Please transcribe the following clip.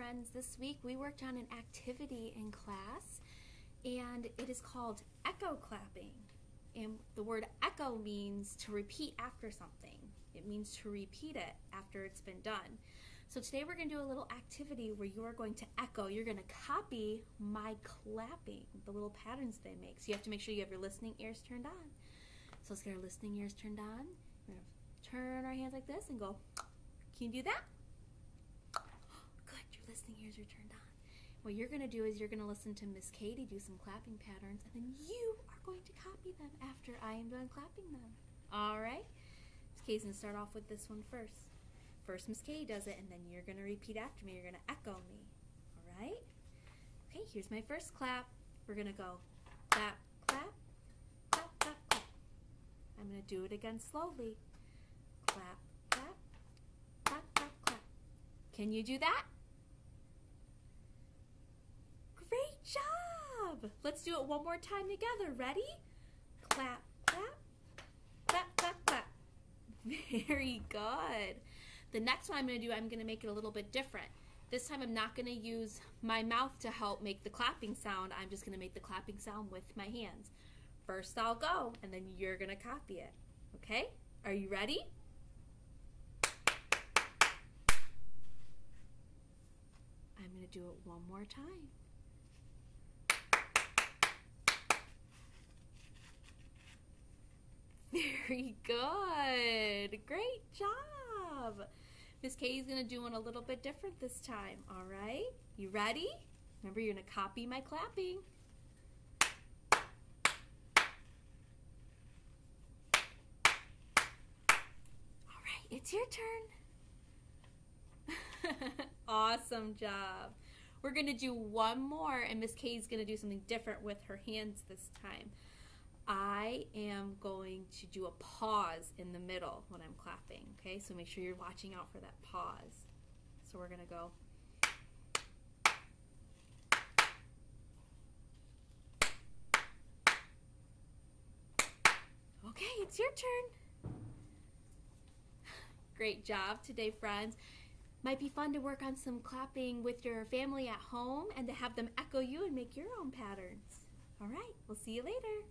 friends. This week we worked on an activity in class and it is called echo clapping. And the word echo means to repeat after something. It means to repeat it after it's been done. So today we're going to do a little activity where you are going to echo. You're going to copy my clapping, the little patterns they make. So you have to make sure you have your listening ears turned on. So let's get our listening ears turned on. We're to turn our hands like this and go. Can you do that? Listening ears are turned on. What you're going to do is you're going to listen to Miss Katie do some clapping patterns, and then you are going to copy them after I am done clapping them. All right? Miss Katie's going to start off with this one first. First, Miss Katie does it, and then you're going to repeat after me. You're going to echo me. All right? Okay, here's my first clap. We're going to go clap, clap, clap, clap, clap. I'm going to do it again slowly. Clap, clap, clap, clap, clap. Can you do that? Great job! Let's do it one more time together. Ready? Clap, clap, clap, clap, clap. Very good. The next one I'm going to do, I'm going to make it a little bit different. This time I'm not going to use my mouth to help make the clapping sound. I'm just going to make the clapping sound with my hands. First I'll go, and then you're going to copy it. Okay? Are you ready? I'm going to do it one more time. Very good. Great job. Miss Katie's going to do one a little bit different this time. All right? You ready? Remember, you're going to copy my clapping. All right, it's your turn. awesome job. We're going to do one more, and Miss Katie's going to do something different with her hands this time. I am going to do a pause in the middle when I'm clapping, okay? So make sure you're watching out for that pause. So we're to go. Okay, it's your turn. Great job today, friends. Might be fun to work on some clapping with your family at home and to have them echo you and make your own patterns. All right, we'll see you later.